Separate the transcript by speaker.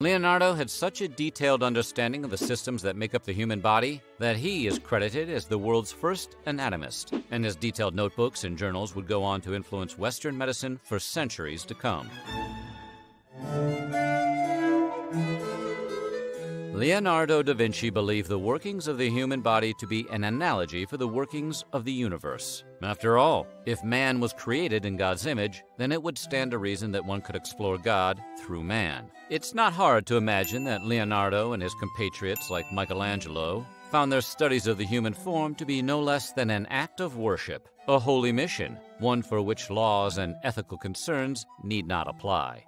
Speaker 1: Leonardo had such a detailed understanding of the systems that make up the human body that he is credited as the world's first anatomist, and his detailed notebooks and journals would go on to influence Western medicine for centuries to come. Leonardo da Vinci believed the workings of the human body to be an analogy for the workings of the universe. After all, if man was created in God's image, then it would stand to reason that one could explore God through man. It's not hard to imagine that Leonardo and his compatriots like Michelangelo found their studies of the human form to be no less than an act of worship, a holy mission, one for which laws and ethical concerns need not apply.